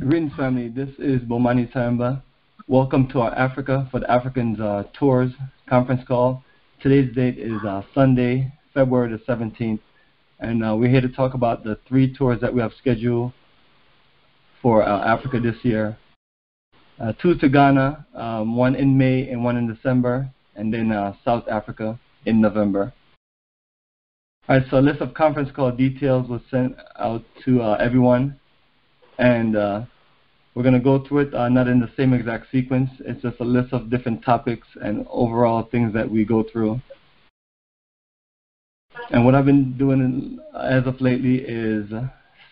Greetings, family. This is Bomani Tyehimba. Welcome to our Africa for the Africans uh, Tours conference call. Today's date is uh, Sunday, February the 17th, and uh, we're here to talk about the three tours that we have scheduled for uh, Africa this year. Uh, two to Ghana, um, one in May and one in December, and then uh, South Africa in November. All right, so a list of conference call details was sent out to everyone and uh, we're going to go through it uh, not in the same exact sequence. It's just a list of different topics and overall things that we go through. And what I've been doing as of lately is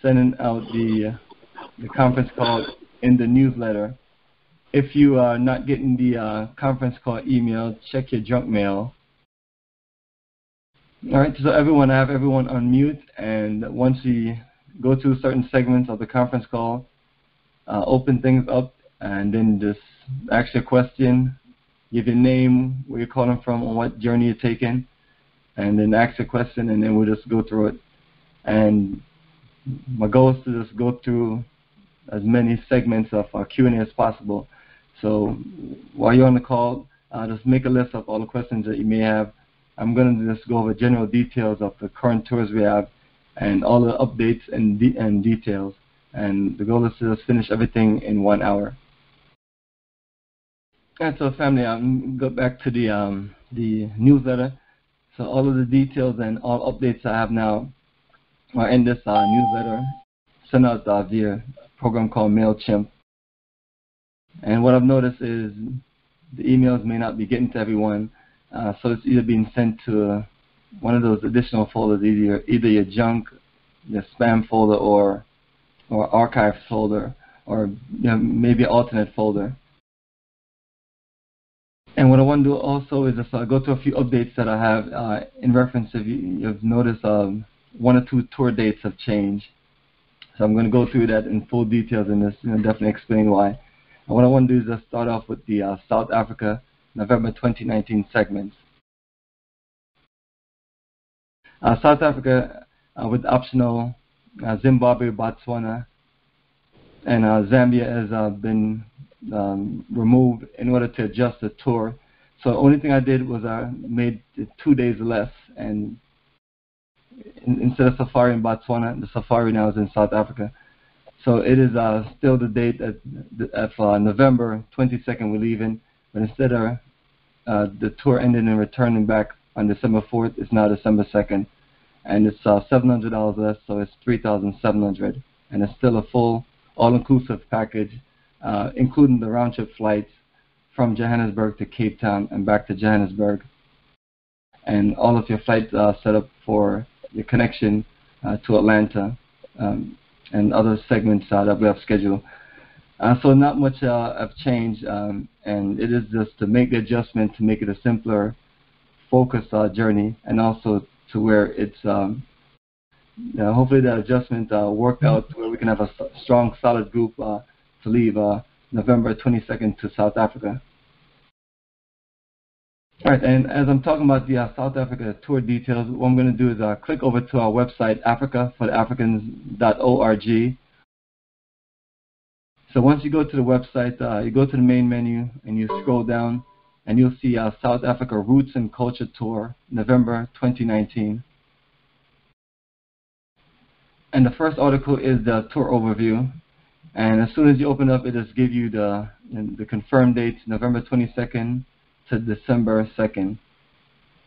sending out the the conference call in the newsletter. If you are not getting the uh, conference call email, check your junk mail. All right, so everyone, I have everyone on mute, and once we go through certain segments of the conference call, uh, open things up, and then just ask your question, give your name, where you're calling from, and what journey you're taking, and then ask your question, and then we'll just go through it. And my goal is to just go through as many segments of our Q&A as possible. So while you're on the call, uh, just make a list of all the questions that you may have. I'm going to just go over general details of the current tours we have and all the updates and, de and details. And the goal is to finish everything in one hour. And so, family, I'm go back to the um, the newsletter. So all of the details and all updates I have now are in this uh, newsletter sent out uh, via a program called MailChimp. And what I've noticed is the emails may not be getting to everyone, uh, so it's either being sent to one of those additional folders, either either your junk, your spam folder, or or archive folder, or you know, maybe alternate folder. And what I want to do also is just uh, go through a few updates that I have uh, in reference if you, you've noticed um, one or two tour dates have changed. So I'm going to go through that in full details in this, you know, definitely explain why. And what I want to do is just start off with the uh, South Africa November 2019 segments. South Africa uh, with optional uh, Zimbabwe, Botswana, and Zambia has been um, removed in order to adjust the tour. So the only thing I did was I made two days less, and in, instead of safari in Botswana, the safari now is in South Africa. So it is uh, still the date at, at uh, November 22nd we're leaving, but instead of uh, the tour ending and returning back on December 4th. It's now December 2nd, and it's uh, $700 less, so it's 3,700, and it's still a full all-inclusive package, uh, including the round-trip flights from Johannesburg to Cape Town and back to Johannesburg, and all of your flights are set up for your connection uh, to Atlanta um, and other segments uh, that we have scheduled. Uh, so not much uh, have changed, um, and it is just to make the adjustment to make it a simpler focused uh, journey and also to where it's um, hopefully the adjustment uh, worked out where we can have a strong, solid group uh, to leave uh, November 22nd to South Africa. All right, and as I'm talking about the uh, South Africa tour details, what I'm going to do is uh, click over to our website, Africa for the Africans.org. So once you go to the website, you go to the main menu and you scroll down and you'll see uh, South Africa Roots and Culture Tour, November 2019. And the first article is the tour overview. And as soon as you open up, it just gives you the, the confirmed dates, November 22nd to December 2nd.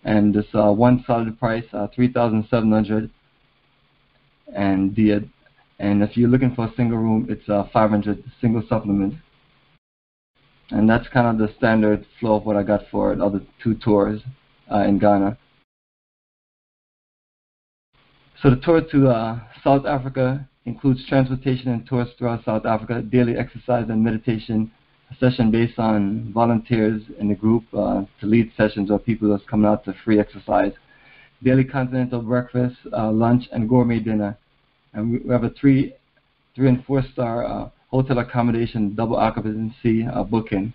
And this uh, one solid price, uh, 3700 And the and if you're looking for a single room, it's uh, 500 single supplement. And that's kind of the standard flow of what I got for the other two tours uh, in Ghana. So the tour to uh, South Africa includes transportation and tours throughout South Africa, daily exercise and meditation, a session based on volunteers in the group uh, to lead sessions or people that's coming out to free exercise, daily continental breakfast, uh, lunch, and gourmet dinner. And we have a three, three and four star uh, hotel accommodation double occupancy uh, booking.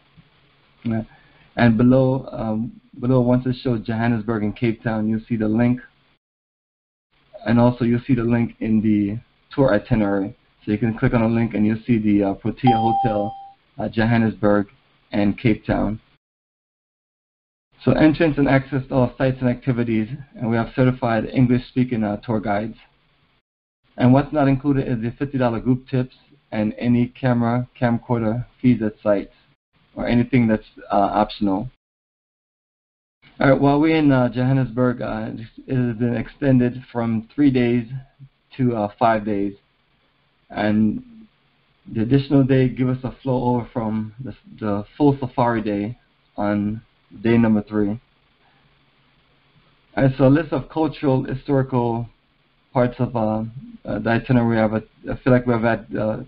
And below, um, below once it shows Johannesburg and Cape Town, you'll see the link. And also you'll see the link in the tour itinerary. So you can click on a link and you'll see the uh, Protea Hotel, uh, Johannesburg, and Cape Town. So entrance and access to all sites and activities, and we have certified English-speaking uh, tour guides. And what's not included is the $50 group tips and any camera, camcorder fees at sites, or anything that's uh, optional. All right, while we're in uh, Johannesburg, uh, it has been extended from three days to uh, five days. And the additional day give us a flow over from the, the full safari day on day number three. And so a list of cultural, historical parts of uh, uh, the itinerary. I, have feel like we've had uh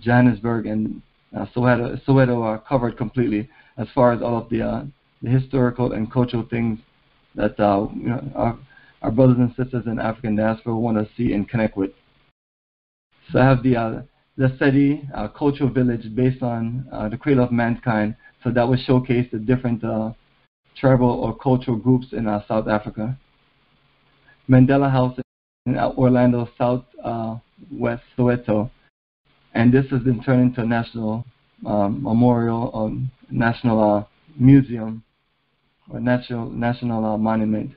Johannesburg and uh, Soweto, Soweto uh, covered completely as far as all of the, uh, the historical and cultural things that uh, you know, our, our brothers and sisters in African diaspora want to see and connect with. So I have the uh, Lesedi uh, cultural village based on uh, the cradle of mankind. So that would showcase the different uh, tribal or cultural groups in South Africa. Mandela House in Orlando, South West Soweto, and this has been turned into a national um, memorial or national uh, museum or national national monument.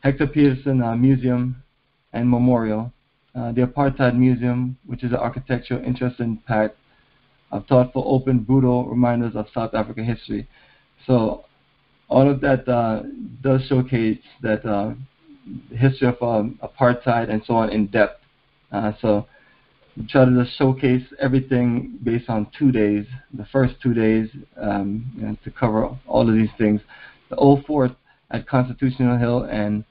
Hector Pieterson Museum and Memorial uh, the Apartheid Museum, which is an architectural interest and packed of thoughtful, open, brutal reminders of South African history. So all of that uh, does showcase that uh, history of um, apartheid and so on in depth. Uh, so try to just showcase everything based on two days, the first two days, um, know, to cover all of these things. The Old Fort at Constitutional Hill and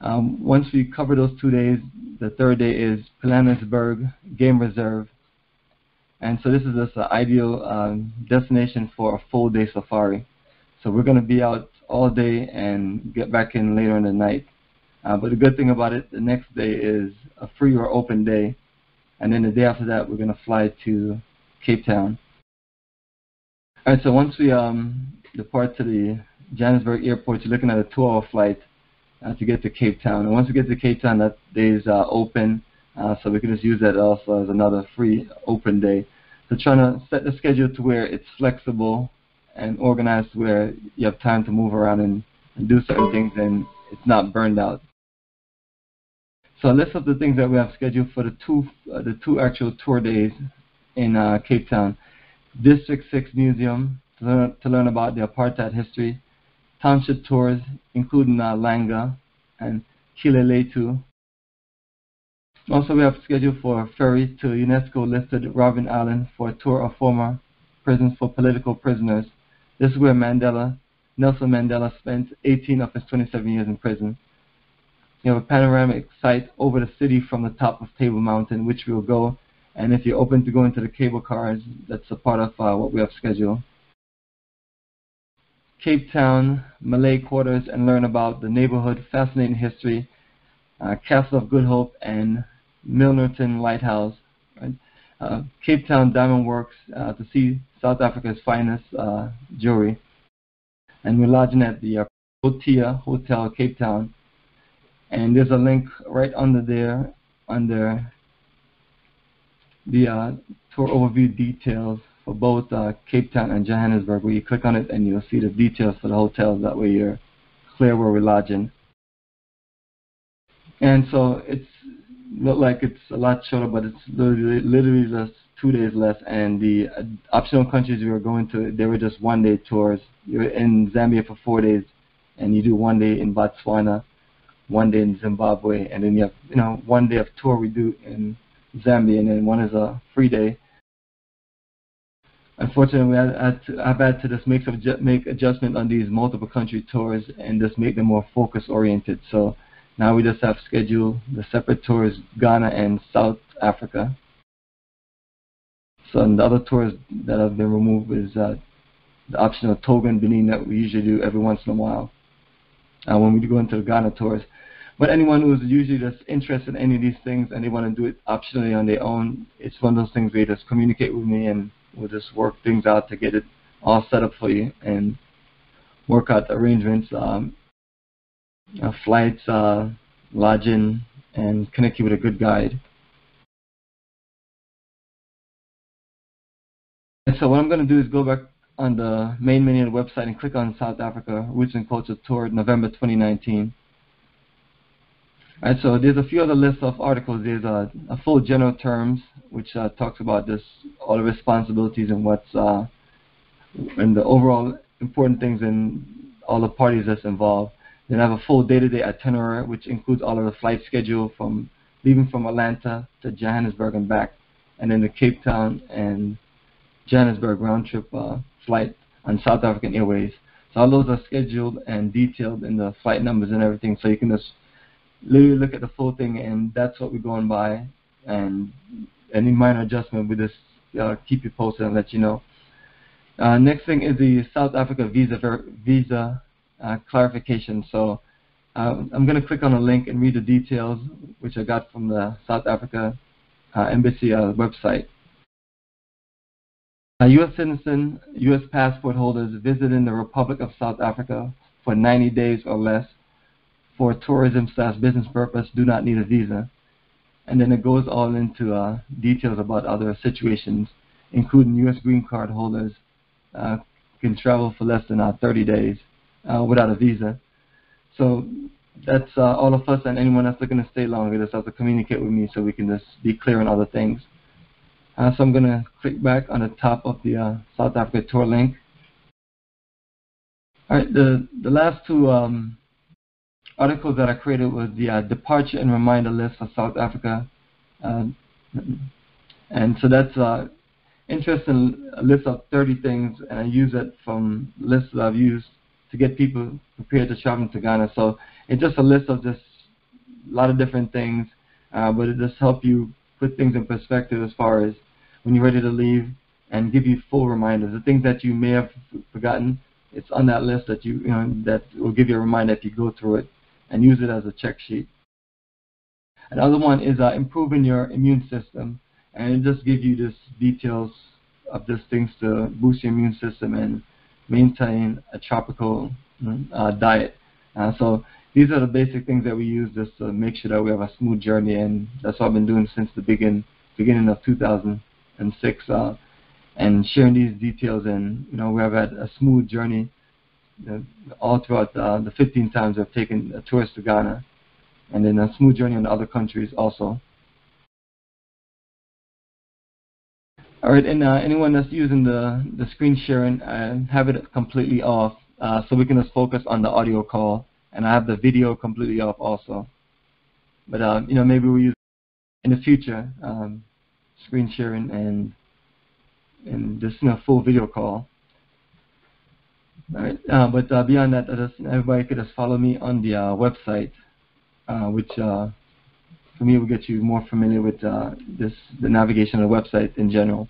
um, once we cover those two days, the third day is Pilanesberg Game Reserve. And so this is just an ideal um, destination for a full day safari. So we're going to be out all day and get back in later in the night. Uh, but the good thing about it, the next day is a free or open day. And then the day after that, we're going to fly to Cape Town. All right, so once we um, depart to the Johannesburg airport, you're looking at a two-hour flight uh, to get to Cape Town. And once we get to Cape Town, that day is uh, open, uh, so we can just use that also as another free open day. So trying to set the schedule to where it's flexible and organized where you have time to move around and, and do certain things and it's not burned out. So a list of the things that we have scheduled for the two uh, the two actual tour days in uh, Cape Town. District 6 Museum to learn, to learn about the apartheid history township tours, including uh, Langa and Khayelitsha. Also, we have scheduled for a ferry to UNESCO-listed Robben Island for a tour of former prisons for political prisoners. This is where Mandela, Nelson Mandela spent 18 of his 27 years in prison. You have a panoramic sight over the city from the top of Table Mountain, which we will go. And if you're open to going to the cable cars, that's a part of uh, what we have scheduled. Cape Town Malay quarters and learn about the neighborhood, fascinating history, uh, Castle of Good Hope, and Milnerton Lighthouse. Right? Uh, Cape Town Diamond Works uh, to see South Africa's finest uh, jewelry. And we're lodging at the uh, Protea Hotel, Cape Town. And there's a link right under there, under the uh, tour overview details for both uh, Cape Town and Johannesburg, where you click on it and you'll see the details for the hotels. That way you're clear where we're lodging. And so it's not like it's a lot shorter, but it's literally, literally just two days less. And the uh, optional countries we were going to, they were just one day tours. You're in Zambia for four days, and you do one day in Botswana, one day in Zimbabwe, and then you have you know one day of tour we do in Zambia, and then one is a free day unfortunately, I had to, I've had to just make some make adjustment on these multiple country tours and just make them more focus oriented. So now we just have scheduled the separate tours Ghana and South Africa. So and the other tours that have been removed is uh, the optional Togo and Benin that we usually do every once in a while uh, when we go into the Ghana tours. But anyone who's usually just interested in any of these things and they want to do it optionally on their own, it's one of those things where you just communicate with me and we'll just work things out to get it all set up for you and work out the arrangements, um, uh, flights, uh, lodging, and connect you with a good guide. And so what I'm going to do is go back on the main menu of the website and click on South Africa Roots and Culture Tour November 2019. Right, so there's a few other lists of articles. There's a, a full general terms, which uh, talks about this, all the responsibilities and what's, uh, and the overall important things and all the parties that's involved. Then I have a full day-to-day itinerary, which includes all of the flight schedule from leaving from Atlanta to Johannesburg and back, and then the Cape Town and Johannesburg round trip uh, flight on South African Airways. So all those are scheduled and detailed in the flight numbers and everything, so you can just literally look at the full thing, and that's what we're going by. And any minor adjustment, we just uh, keep you posted and let you know. Uh, next thing is the South Africa visa visa uh, clarification. So uh, I'm going to click on a link and read the details, which I got from the South Africa uh, Embassy uh, website. U.S. citizen, U.S. passport holders visiting the Republic of South Africa for 90 days or less for tourism slash business purpose do not need a visa. And then it goes all into uh, details about other situations, including U.S. green card holders uh, can travel for less than uh, 30 days uh, without a visa. So that's uh, all of us and anyone that's looking to stay longer just have to communicate with me so we can just be clear on other things. Uh, so I'm going to click back on the top of the uh, South Africa tour link. All right, the, the last two um, articles that I created was the uh, departure and reminder list for South Africa. Um, and so that's uh, interesting list of 30 things, and I use it from lists that I've used to get people prepared to travel to Ghana. So it's just a list of just a lot of different things, uh, but it just helps you put things in perspective as far as when you're ready to leave and give you full reminders. The things that you may have forgotten, it's on that list that you, you know, that will give you a reminder if you go through it and use it as a check sheet. Another one is uh, improving your immune system, and it just gives you this details of these things to boost your immune system and maintain a tropical uh, diet. Uh, so these are the basic things that we use just to make sure that we have a smooth journey, and that's what I've been doing since the begin beginning of 2006, uh, and sharing these details. And you know, we have had a smooth journey uh, all throughout uh, the 15 times I've taken a tourist to Ghana, and then a smooth journey in other countries also. All right, and uh, anyone that's using the, the screen sharing, uh, have it completely off uh, so we can just focus on the audio call. And I have the video completely off also. But, uh, you know, maybe we use in the future um, screen sharing and and just you know, full video call. All right, uh, but uh, beyond that, just, everybody could just follow me on the uh, website, uh, which uh, for me will get you more familiar with this the navigation of the website in general.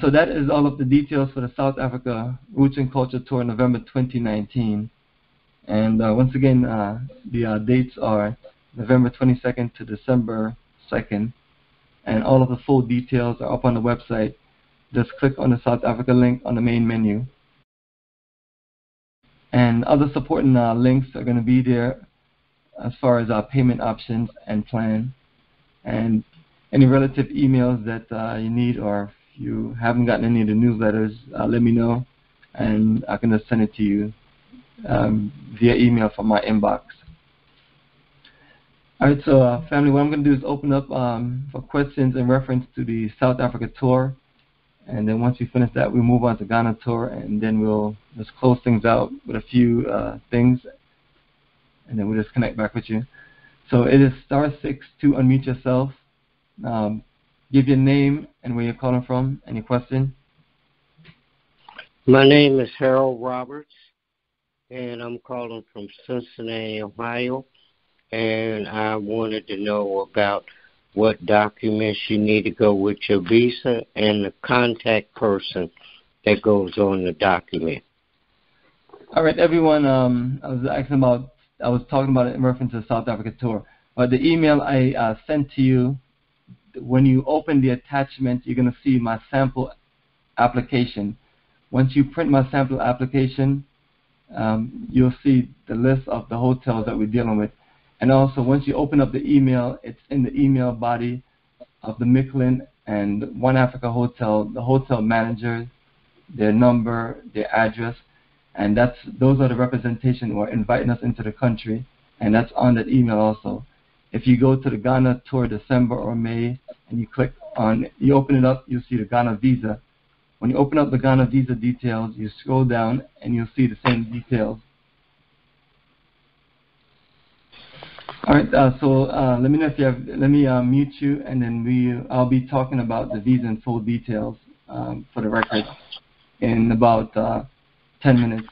So that is all of the details for the South Africa Roots and Culture Tour November 2019. And uh, once again, uh, the uh, dates are November 22nd to December 2nd. And all of the full details are up on the website. Just click on the South Africa link on the main menu. And other supporting uh, links are going to be there as far as our payment options and plan. And any relative emails that uh, you need or if you haven't gotten any of the newsletters, uh, let me know, and I can just send it to you um, via email from my inbox. All right, so uh, family, what I'm going to do is open up um, for questions in reference to the South Africa tour. And then once we finish that, we move on to Ghana tour, and then we'll just close things out with a few uh, things, and then we'll just connect back with you. So it is star six to unmute yourself. Um, give your name and where you're calling from and your question. My name is Harold Roberts, and I'm calling from Cincinnati, Ohio. And I wanted to know about what documents you need to go with your visa and the contact person that goes on the document. All right, everyone. Um, I was asking about. I was talking about it in reference to the South Africa tour. But the email I uh, sent to you when you open the attachment, you're going to see my sample application. Once you print my sample application, um, you'll see the list of the hotels that we're dealing with. And also, once you open up the email, it's in the email body of the Mikklin and One Africa Hotel, the hotel manager, their number, their address, and that's those are the representation who are inviting us into the country, and that's on that email also. If you go to the Ghana tour December or May, and you click on, you open it up, you'll see the Ghana visa. When you open up the Ghana visa details, you scroll down and you'll see the same details. All right, uh, so uh, let me know if you have. Let me uh, mute you, and then we. I'll be talking about the visa in full details um, for the record in about uh, 10 minutes.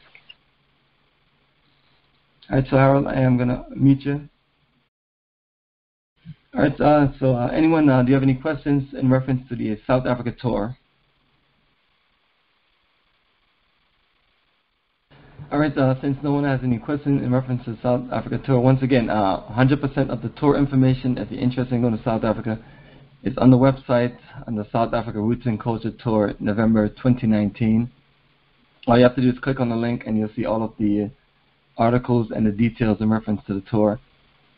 All right, so Harold, I am gonna mute you. All right, uh, so uh, anyone, do you have any questions in reference to the South Africa tour? All right, uh, since no one has any questions in reference to South Africa tour, once again, 100% uh, of the tour information, if you're interested in going to South Africa, is on the website on the South Africa Roots and Culture Tour, November 2019. All you have to do is click on the link and you'll see all of the articles and the details in reference to the tour.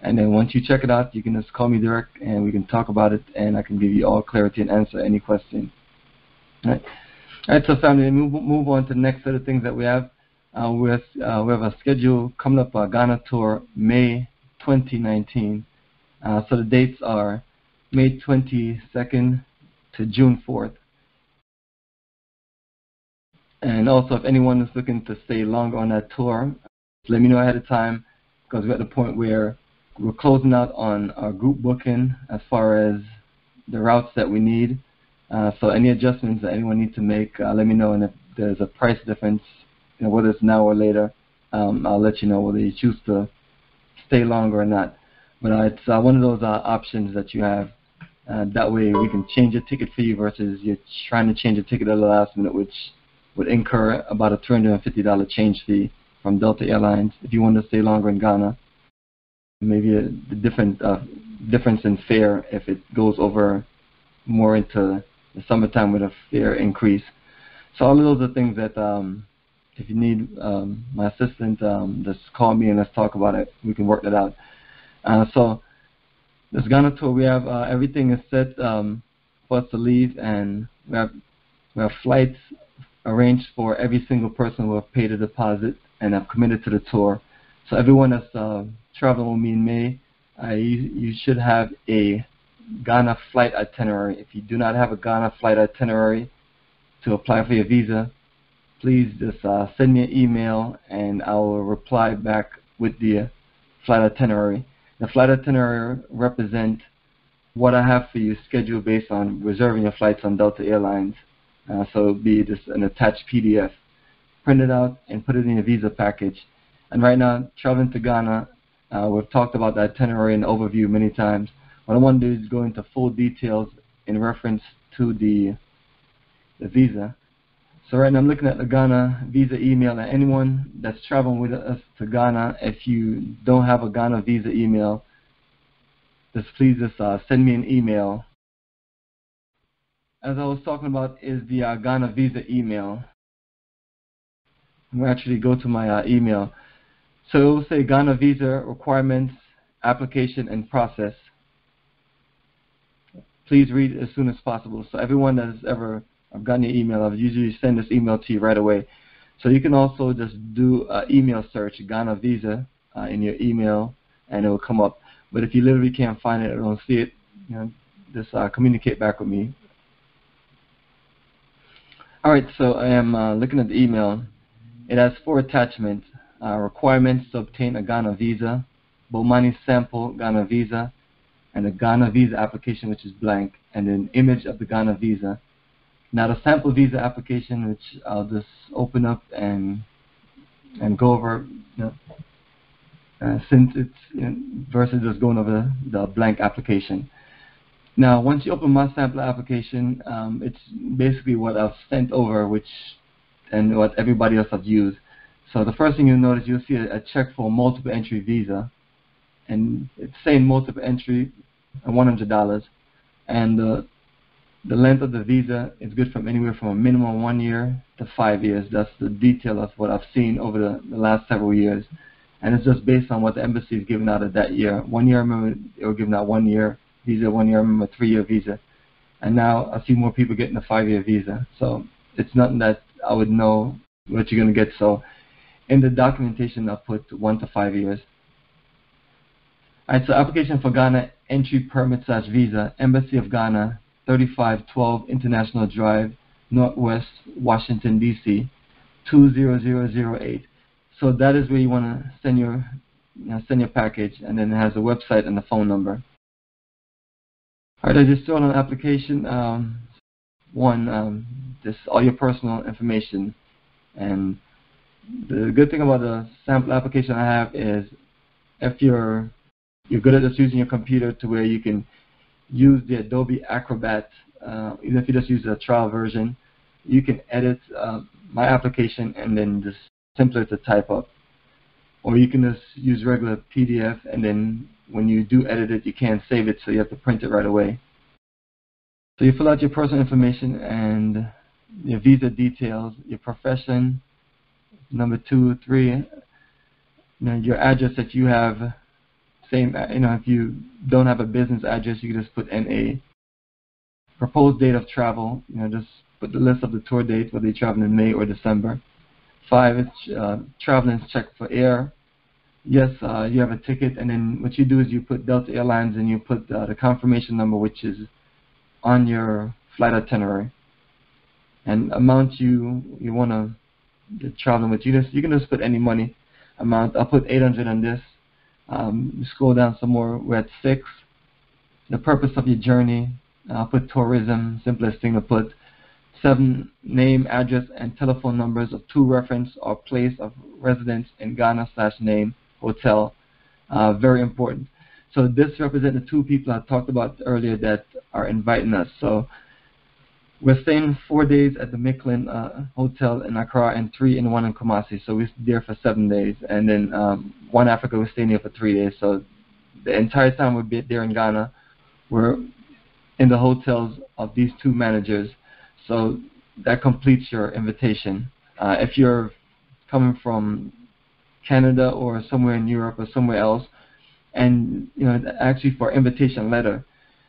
And then once you check it out, you can just call me direct and we can talk about it and I can give you all clarity and answer any questions. All right. All right, so family, move, move on to the next set of things that we have. Uh, with, uh, we have a schedule coming up, uh, Ghana tour, May 2019. Uh, so the dates are May 22nd to June 4th. And also, if anyone is looking to stay longer on that tour, let me know ahead of time because we're at the point where we're closing out on our group booking as far as the routes that we need. Uh, so any adjustments that anyone needs to make, uh, let me know. And if there's a price difference, whether it's now or later, um, I'll let you know whether you choose to stay longer or not. But uh, it's uh, one of those uh, options that you have. Uh, that way we can change a ticket for you versus you're trying to change a ticket at the last minute, which would incur about a $350 change fee from Delta Airlines if you want to stay longer in Ghana. Maybe a different uh, difference in fare if it goes over more into the summertime with a fare increase. So all of those are things that um, if you need um, my assistant, um, just call me and let's talk about it. We can work that out. Uh, so this Ghana tour, we have uh, everything is set um, for us to leave, and we have we have flights arranged for every single person who have paid a deposit and have committed to the tour. So everyone that's uh, traveling with me in May, uh, you, you should have a Ghana flight itinerary. If you do not have a Ghana flight itinerary to apply for your visa, please just uh, send me an email and I will reply back with the flight itinerary. The flight itinerary represents what I have for you scheduled based on reserving your flights on Delta Airlines. Uh, so it'll be just an attached PDF. Print it out and put it in your visa package. And right now, traveling to Ghana, uh, we've talked about the itinerary and overview many times. What I want to do is go into full details in reference to the the visa. So right now I'm looking at the Ghana visa email and anyone that's traveling with us to Ghana, if you don't have a Ghana visa email, just please just uh, send me an email. As I was talking about is the uh, Ghana visa email. I'm going to actually go to my uh, email. So it will say Ghana visa requirements, application, and process. Please read as soon as possible. So everyone that has ever I've gotten your email. I've usually send this email to you right away. So you can also just do an email search, Ghana Visa, uh, in your email, and it will come up. But if you literally can't find it or don't see it, you know, just uh, communicate back with me. All right, so I am uh, looking at the email. It has four attachments: uh, requirements to obtain a Ghana visa, Bomani sample Ghana visa, and a Ghana visa application, which is blank, and an image of the Ghana visa. Now the sample visa application, which I'll just open up and and go over, you know, uh, since it's you know, versus just going over the blank application. Now, once you open my sample application, um, it's basically what I've sent over, which and what everybody else has used. So the first thing you'll notice, you'll see a, a check for multiple entry visa, and it's saying multiple entry, $100, and the the length of the visa is good from anywhere from a minimum one year to five years. That's the detail of what I've seen over the, the last several years. And it's just based on what the embassy is giving out of that year. One year, I remember they were giving out one year visa, one year, I remember three year visa. and now I see more people getting a five-year visa. So it's nothing that I would know what you're going to get. So in the documentation, I put one to five years. All right, so application for Ghana entry permit slash visa, Embassy of Ghana, 3512 International Drive, Northwest Washington, D.C., 20008. So that is where you want to send your you know, send your package, and then it has a website and a phone number. All right, I just throw an application. Um, one, um, all your personal information, and the good thing about the sample application I have is if you're you're good at just using your computer to where you can use the Adobe Acrobat, uh, even if you just use the trial version, you can edit uh, my application and then just simpler to type up. Or you can just use regular PDF and then when you do edit it, you can't save it, so you have to print it right away. So you fill out your personal information and your visa details, your profession, number two, three, your address that you have same, you know, if you don't have a business address, you can just put NA. Proposed date of travel, you know, just put the list of the tour dates, whether you're traveling in May or December. Five is uh, traveling check for air. Yes, uh, you have a ticket, and then what you do is you put Delta Airlines and you put uh, the confirmation number, which is on your flight itinerary. And amount you you want to traveling with. You just you can just put any money amount. I'll put 800 on this. Um, scroll down some more. We're at six. The purpose of your journey. I'll put tourism, simplest thing to put. Seven, name, address, and telephone numbers of two reference or place of residence in Ghana slash name, hotel. Uh, very important. So this represents the two people I talked about earlier that are inviting us. So we're staying four days at the Mikklin uh, Hotel in Accra and three in one in Kumasi. So we're there for seven days. And then um, One Africa, we're staying there for three days. So the entire time we're there in Ghana, we're in the hotels of these two managers. So that completes your invitation. Uh, if you're coming from Canada or somewhere in Europe or somewhere else, and you know, actually for invitation letter,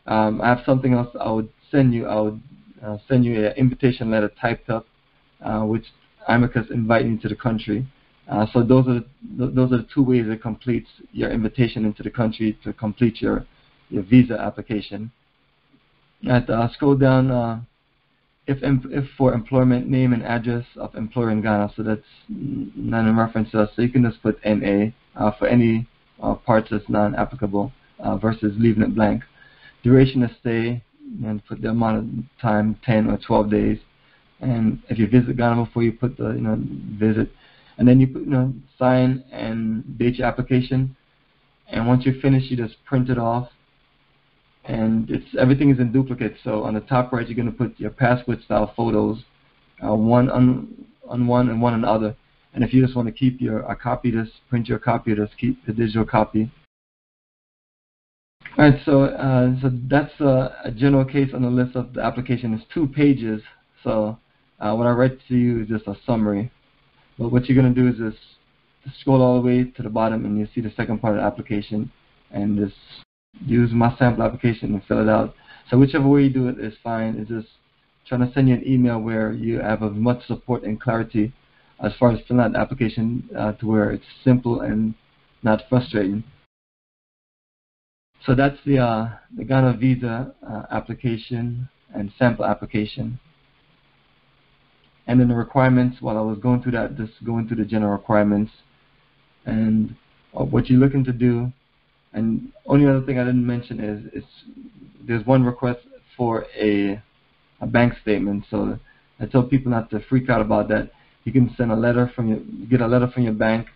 um, I have something else I would send you. I would uh, send you an invitation letter typed up, uh, which Amicus inviting you to the country. Uh, so those are the, those are the two ways it completes your invitation into the country to complete your your visa application. At uh, scroll down, uh, if if for employment name and address of employer in Ghana, so that's none in reference to us. So you can just put NA uh, for any uh, parts that's non-applicable versus leaving it blank. Duration of stay, and put the amount of time, 10 or 12 days. And if you visit Ghana before you put the, you know, visit, and then you put, you know, sign and date your application. And once you're finished, you just print it off. And it's everything is in duplicate. So on the top right, you're going to put your passport style photos, uh, one on on one and one on the other. And if you just want to keep your a copy, just print your copy, just keep the digital copy. All right, so uh, so that's a, a, general case on the list of the application. It's two pages. So uh, what I write to you is just a summary. But what you're going to do is just scroll all the way to the bottom, and you see the second part of the application, and just use my sample application and fill it out. So whichever way you do it is fine. It's just trying to send you an email where you have as much support and clarity as far as filling out the application uh, to where it's simple and not frustrating. So that's the, uh, the Ghana visa uh, application and sample application. And then the requirements, while I was going through that, just going through the general requirements and uh, what you're looking to do. And only other thing I didn't mention is it's, there's one request for a, a bank statement. So I tell people not to freak out about that. You can send a letter from your, get a letter from your bank,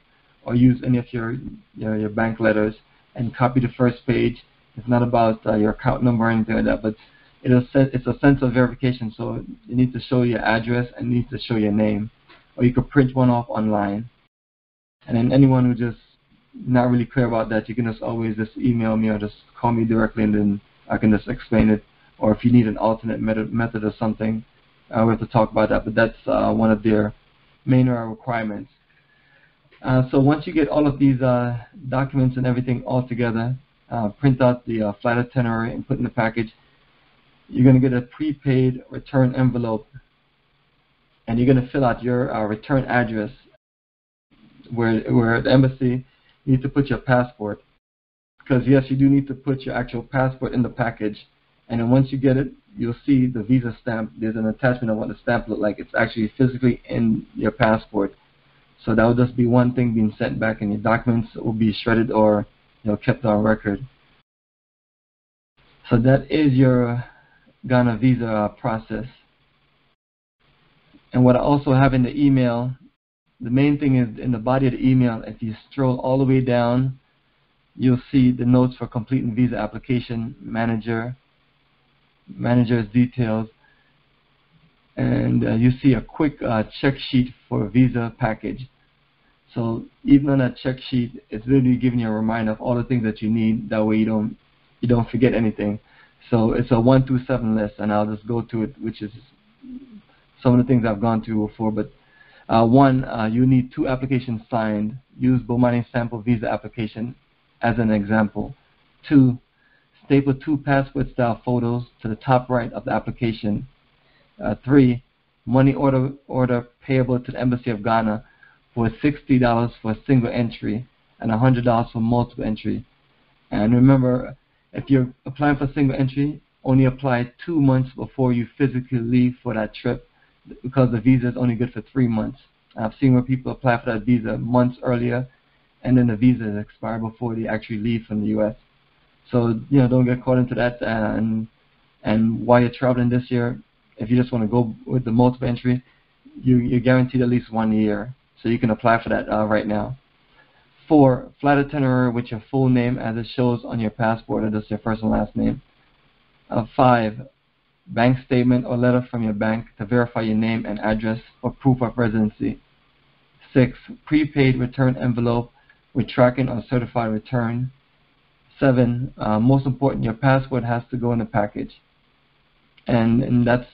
or use any of your, your, your bank letters and copy the first page. It's not about uh, your account number or anything like that, but it is it's a sense of verification. So you need to show your address and needs to show your name, or you could print one off online. And then anyone who just not really clear about that, you can just always just email me or just call me directly, and then I can just explain it. Or if you need an alternate method, method or something, uh, we have to talk about that. But that's uh, one of their main requirements. Uh, so once you get all of these uh, documents and everything all together, uh, print out the uh, flight itinerary and put in the package. you're going to get a prepaid return envelope, and you're going to fill out your uh, return address, where where the embassy you need to put your passport, because yes, you do need to put your actual passport in the package, and then once you get it, you'll see the visa stamp. There's an attachment of what the stamp looks like. It's actually physically in your passport. So that would just be one thing being sent back, and your documents will be shredded or you know kept on record. So that is your Ghana visa process. And what I also have in the email, the main thing is in the body of the email, if you scroll all the way down, you'll see the notes for completing visa application, manager, manager's details, and uh, you see a quick uh, check sheet for visa package. So even on that check sheet, it's literally giving you a reminder of all the things that you need. That way you don't you don't forget anything. So it's a one through seven list, and I'll just go to it, which is some of the things I've gone through before. But uh, one, uh, you need two applications signed. Use Bomani sample visa application as an example. Two, staple two passport-style photos to the top right of the application. Uh, three, money order order payable to the Embassy of Ghana for $60 for a single entry and $100 for multiple entry. And remember, if you're applying for a single entry, only apply two months before you physically leave for that trip because the visa is only good for three months. I've seen where people apply for that visa months earlier and then the visa is expired before they actually leave from the U.S. So, you know, don't get caught into that. And, and while you're traveling this year, if you just want to go with the multiple entry, you, you're guaranteed at least one year. So you can apply for that uh, right now. Four, flight itinerary with your full name as it shows on your passport, or just your first and last name. Uh, five, bank statement or letter from your bank to verify your name and address or proof of residency. Six, prepaid return envelope with tracking or certified return. Seven, uh, most important, your passport has to go in the package. And, and that's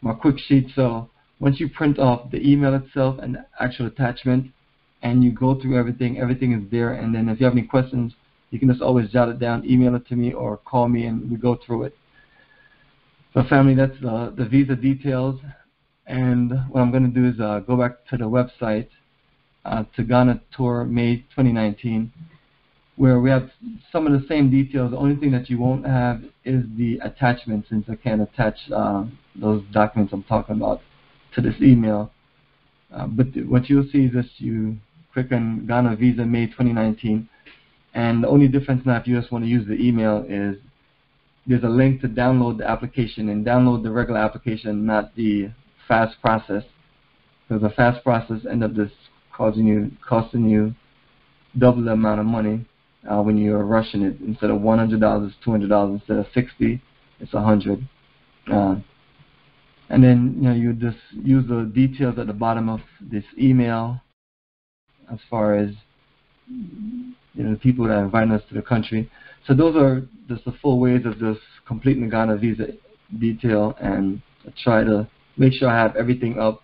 my quick sheet. So once you print off the email itself and the actual attachment and you go through everything, everything is there. And then if you have any questions, you can just always jot it down, email it to me, or call me and we go through it. So family, that's the, the visa details. And what I'm going to do is uh, go back to the website, uh, to Ghana Tour May 2019, where we have some of the same details. The only thing that you won't have is the attachment, since I can't attach uh, those documents I'm talking about to this email. Uh, but what you'll see is this, you click on Ghana Visa May 2019, and the only difference now if you just want to use the email is there's a link to download the application and download the regular application, not the fast process. Because the fast process end up just causing you, costing you double the amount of money uh, when you're rushing it. Instead of $100, it's $200. Instead of 60, it's 100. Uh, and then you know you just use the details at the bottom of this email as far as you know the people that inviting us to the country. So those are just the full ways of just completing the Ghana visa detail and try to make sure I have everything up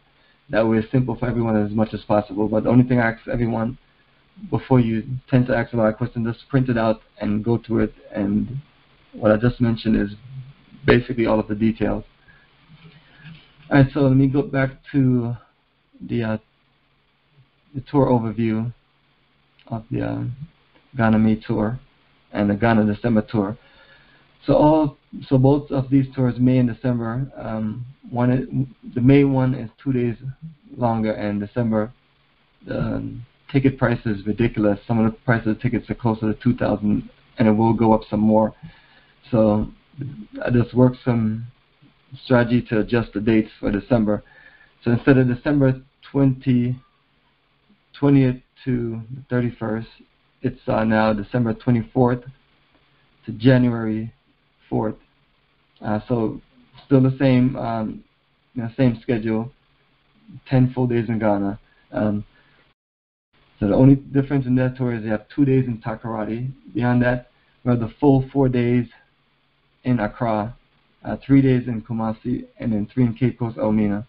that way it's simple for everyone as much as possible. But the only thing I ask everyone before you tend to ask a lot of questions, just print it out and go to it. And what I just mentioned is basically all of the details. Alright, so let me go back to the, uh, the tour overview of the uh, Ghana May tour and the Ghana December tour. So all, so both of these tours, May and December, um, one is, the May one is two days longer, and December, the ticket price is ridiculous. Some of the prices of the tickets are closer to two thousand, and it will go up some more. So I just worked some strategy to adjust the dates for December. So instead of December 20, 20th to 31st, it's uh, now December 24th to January 4th. Uh, so still the same, um, you know, same schedule, 10 full days in Ghana. Um, so the only difference in that tour is you have two days in Takoradi. Beyond that, we have the full four days in Accra uh, three days in Kumasi, and then three in Cape Coast, Elmina.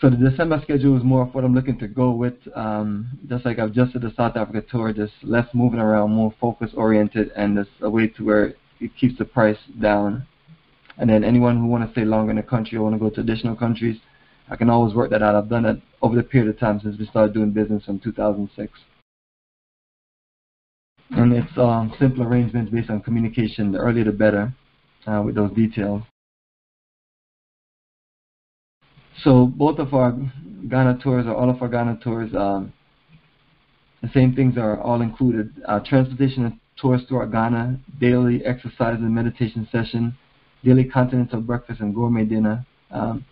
So the December schedule is more of what I'm looking to go with. Um, just like I've just did the South Africa tour, just less moving around, more focus oriented, and just a way to where it keeps the price down And then anyone who want to stay longer in the country or want to go to additional countries, I can always work that out. I've done that over the period of time since we started doing business in 2006. And it's um, simple arrangements based on communication. The earlier the better uh, with those details. So both of our Ghana tours or all of our Ghana tours, um, the same things are all included. Uh, transportation and tours throughout Ghana, daily exercise and meditation session, daily continental breakfast and gourmet dinner, um,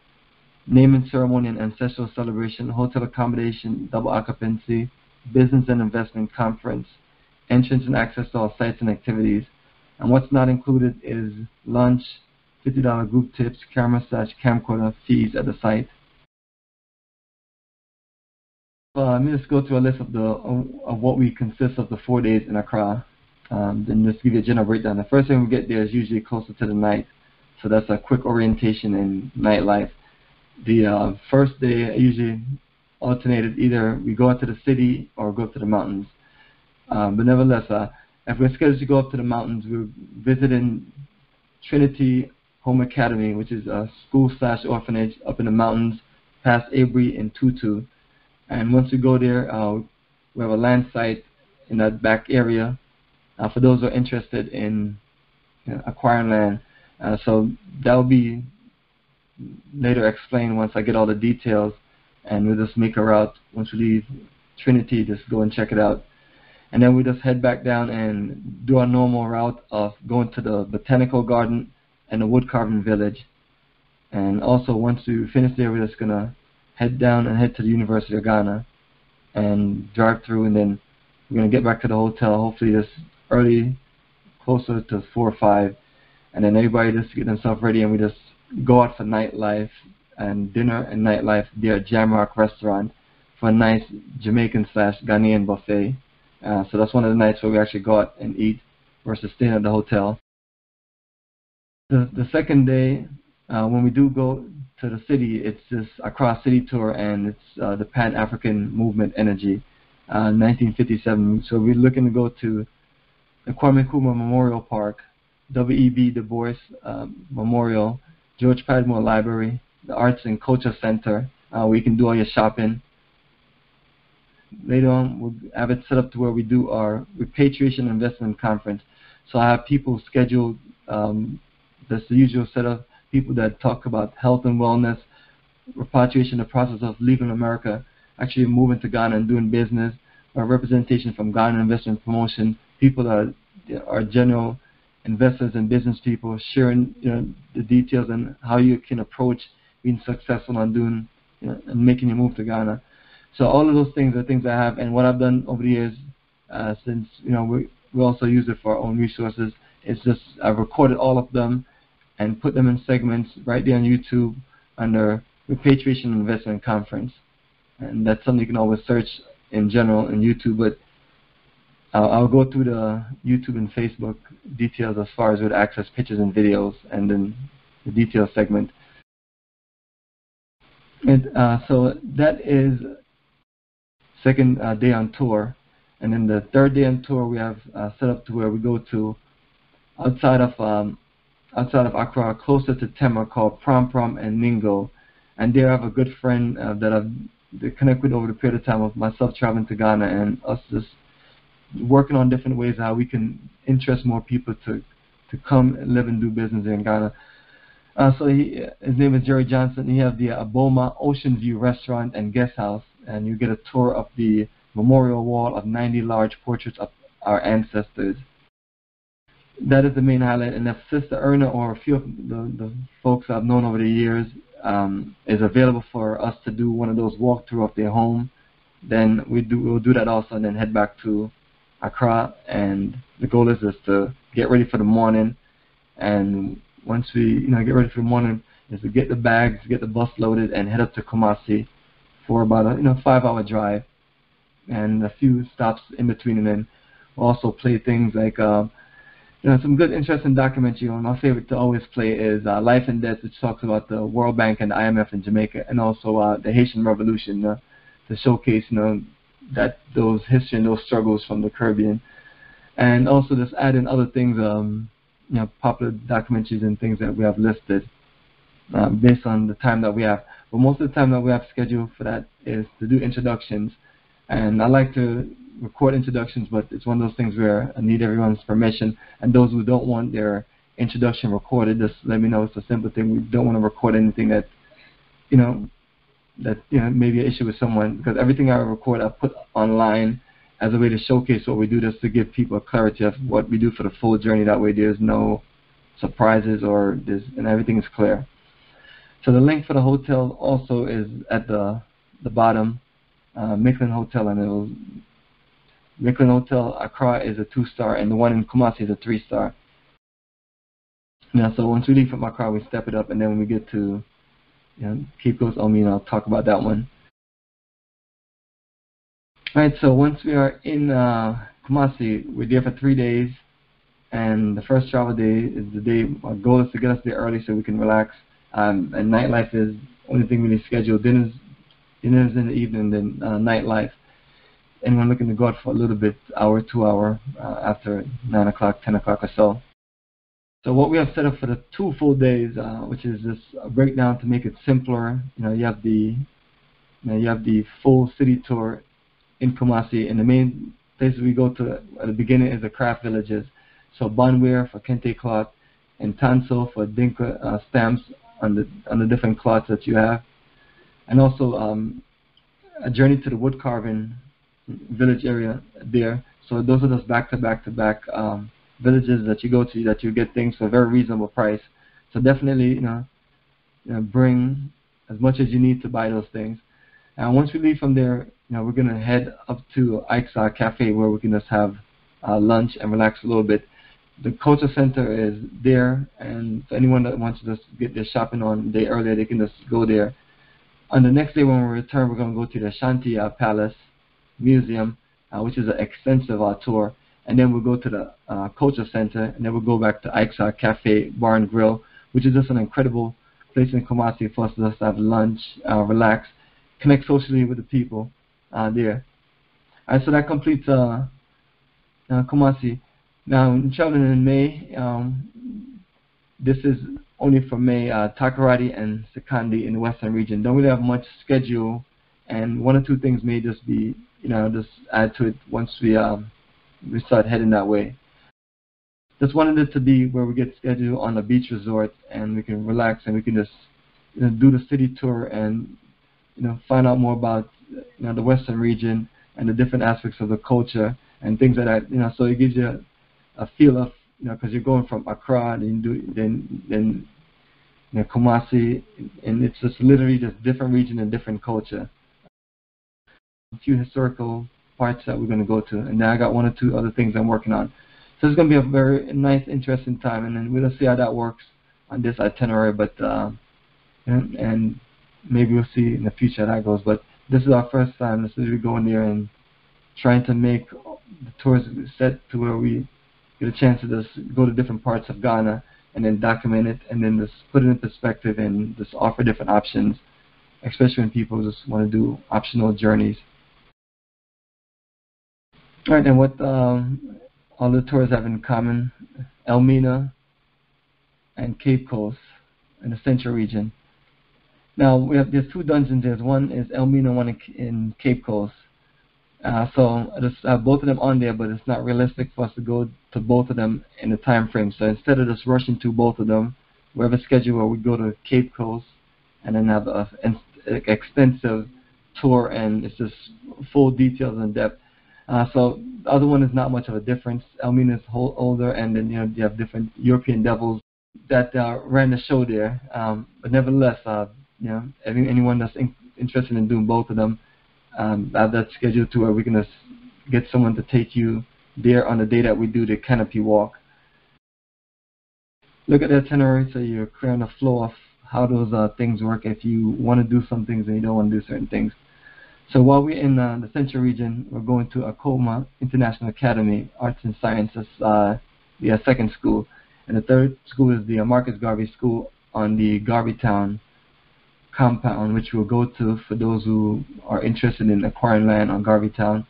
naming ceremony and ancestral celebration, hotel accommodation, double occupancy, business and investment conference, entrance and access to all sites and activities. And what's not included is lunch, $50 group tips, camera slash camcorder fees at the site. Uh, let me just go through a list of the of what we consist of the four days in Accra. Um, then just give you a general breakdown. The first thing we get there is usually closer to the night, so that's a quick orientation in nightlife. The uh, first day usually alternated either we go out to the city or go to the mountains. Um, but nevertheless, uh, if we're scheduled to go up to the mountains, we're visiting Trinity Home Academy, which is a school slash orphanage up in the mountains past Aburi and Tutu. And once we go there, uh, we have a land site in that back area uh, for those who are interested in you know, acquiring land. Uh, so that will be later explained once I get all the details, and we'll just make a route once we leave Trinity. Just go and check it out, and then we just head back down and do our normal route of going to the botanical garden and the wood carving village. And also, once we finish there, we're just gonna head down and head to the University of Ghana and drive through, and then we're gonna get back to the hotel. Hopefully, just early, closer to four or five, and then everybody just get themselves ready, and we just go out for nightlife and dinner and nightlife there at Jamrock Restaurant for a nice Jamaican slash Ghanaian buffet. Uh, so that's one of the nights where we actually go out and eat versus staying at the hotel. The the second day, uh, when we do go to the city, it's this Accra City Tour, and it's uh, the Pan African Movement Energy, uh, 1957. So we're looking to go to the Kwame Nkrumah Memorial Park, W.E.B. Du Bois um, Memorial, George Padmore Library, the Arts and Culture Center, uh, where you can do all your shopping. Later on, we'll have it set up to where we do our repatriation investment conference. So I have people scheduled. Um, that's the usual set of people that talk about health and wellness, repatriation, the process of leaving America, actually moving to Ghana and doing business, representation from Ghana Investment Promotion, people that are, are general investors and business people, sharing you know, the details and how you can approach being successful and doing you know, and making your move to Ghana. So all of those things are things I have, and what I've done over the years, uh, since you know we we also use it for our own resources. It's just I've recorded all of them and put them in segments right there on YouTube under Repatriation Investment Conference, and that's something you can always search in general in YouTube. But I'll, I'll go through the YouTube and Facebook details as far as with access pictures and videos, and then the details segment. And uh, so that is second uh, day on tour. And then the third day on tour, we have uh, set up to where we go to outside of um, outside of Accra, closer to Tema, called Prampram and Ningo. And there I have a good friend uh, that I've connected over the period of time of myself traveling to Ghana and us just working on different ways how we can interest more people to to come and live and do business in Ghana. Uh, so he, his name is Jerry Johnson. He has the Aboma Ocean View Restaurant and Guest House, and you get a tour of the memorial wall of 90 large portraits of our ancestors. That is the main highlight. And if Sister Erna or a few of the, the folks I've known over the years um, is available for us to do one of those walkthrough of their home, then we do we'll do that also, and then head back to Accra. And the goal is just to get ready for the morning, and once we you know get ready for the morning, is to get the bags, get the bus loaded, and head up to Kumasi for about a you know five hour drive and a few stops in between and then also play things like uh, you know some good interesting documentary my favorite to always play is uh, Life and Debt which talks about the World Bank and the IMF in Jamaica and also uh, the Haitian Revolution uh, to showcase you know that those history and those struggles from the Caribbean and also just add in other things um, you know popular documentaries and things that we have listed uh, based on the time that we have. But most of the time that we have scheduled for that is to do introductions, and I like to record introductions, but it's one of those things where I need everyone's permission. And those who don't want their introduction recorded, just let me know. It's a simple thing. We don't want to record anything that, you know, that you know maybe an issue with someone because everything I record I put online as a way to showcase what we do, just to give people a clarity of what we do for the full journey. That way, there's no surprises or there's and everything is clear. So the link for the hotel also is at the the bottom, uh, Mikklin Hotel, and it will Mikklin Hotel Accra is a two star, and the one in Kumasi is a three star. Now, so once we leave from Accra, we step it up, and then when we get to you know, Cape Coast, I mean, I'll talk about that one. Alright, so once we are in uh, Kumasi, we're there for three days, and the first travel day is the day, our goal is to get us there early so we can relax, um, and nightlife is only thing we need scheduled. Dinners, dinners in the evening, then uh, nightlife. Anyone looking to go out for a little bit, hour, two hour, uh, after 9 o'clock, 10 o'clock or so. So what we have set up for the two full days, uh, which is this breakdown to make it simpler. You know, you have the you, know, you have the full city tour in Kumasi, and the main places we go to at the beginning is the craft villages. So Bonwire for kente cloth, and Ntonso for Adinkra uh, stamps on the on the different cloths that you have, and also um, a journey to the wood carving village area there. So those are just back to back to back um, villages that you go to that you get things for a very reasonable price. So definitely, you know, you know bring as much as you need to buy those things. And once we leave from there, you know, we're gonna head up to Ike's uh, Cafe where we can just have uh, lunch and relax a little bit. The culture center is there, and anyone that wants to just get their shopping on a day earlier, they can just go there. On the next day when we return, we're gonna go to the Ashanti uh, Palace Museum, uh, which is an extensive uh, tour and then we'll go to the uh, culture center, and then we'll go back to Ike's Cafe Bar and Grill, which is just an incredible place in Kumasi for us to just have lunch, uh, relax, connect socially with the people uh, there. And so that completes uh, Kumasi. Now, in traveling in May, um, this is only for May, uh, and Sekondi in the western region. Don't really have much schedule, and one or two things may just be, you know, just add to it once we um, we start heading that way. Just wanted it to be where we get scheduled on a beach resort and we can relax and we can just you know, do the city tour and you know find out more about you know the Western region and the different aspects of the culture and things like that. You know, so it gives you a, a feel of you know because you're going from Accra and do then then you know Kumasi and it's just literally just different region and different culture. A few historical parts that we're going to go to. And then I got one or two other things I'm working on. So it's going to be a very nice, interesting time. And then we'll see how that works on this itinerary. But uh, and, and maybe we'll see in the future how that goes. But this is our first time. This is we going there and trying to make the tours set to where we get a chance to just go to different parts of Ghana and then document it and then just put it in perspective and just offer different options, especially when people just want to do optional journeys. All right, and what um, all the tours have in common, Elmina and Cape Coast in the central region. Now, we have there's two dungeons. There's one is Elmina, one in, in Cape Coast. Uh, so just have both of them on there, but it's not realistic for us to go to both of them in the time frame. So instead of just rushing to both of them, we have a schedule where we go to Cape Coast and then have an extensive tour, and it's just full details and depth. Uh, so the other one is not much of a difference. Elmina is whole, older, and then you know you have different European devils that uh, ran the show there. Um, but nevertheless, uh, you know, anyone that's in, interested in doing both of them, um, I have that scheduled to where we're going to get someone to take you there on the day that we do the canopy walk. Look at the itinerary so you're clear on the flow of how those uh, things work if you want to do some things and you don't want to do certain things. So while we're in uh, the Central region, we're going to Akoma International Academy, Arts and Sciences, uh, the second school. And the third school is the Marcus Garvey School on the Garvey Town compound, which we'll go to for those who are interested in acquiring land on Garvey Town.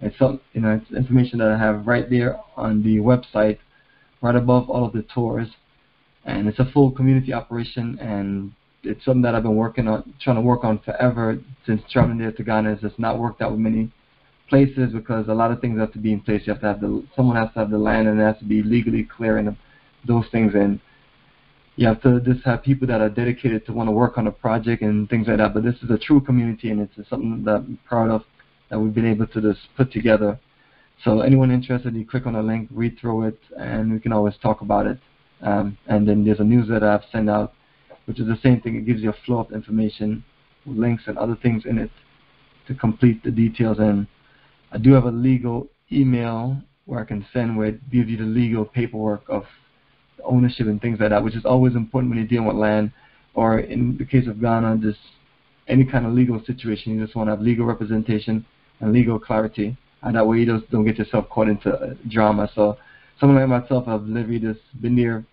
It's some, you know, it's information that I have right there on the website right above all of the tours, and it's a full community operation, and it's something that I've been working on, trying to work on forever since traveling there to Ghana. It's just not worked out with many places because a lot of things have to be in place. You have to have the someone has to have the land, and it has to be legally clear and those things. And you have to just have people that are dedicated to want to work on a project and things like that. But this is a true community, and it's something that I'm proud of that we've been able to just put together. So anyone interested, you click on the link, read through it, and we can always talk about it. Um, and then there's a newsletter I've sent out, which is the same thing. It gives you a flow of information, links and other things in it to complete the details. And I do have a legal email where I can send where it gives you the legal paperwork of ownership and things like that, which is always important when you're dealing with land, or in the case of Ghana, just any kind of legal situation. You just want to have legal representation and legal clarity, and that way you just don't get yourself caught into uh, drama. So someone like myself, I've literally just been here